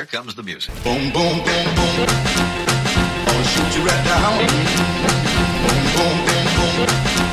Here comes the music. Boom, boom, boom, boom. I'll shoot you right down. Boom, boom, boom, boom.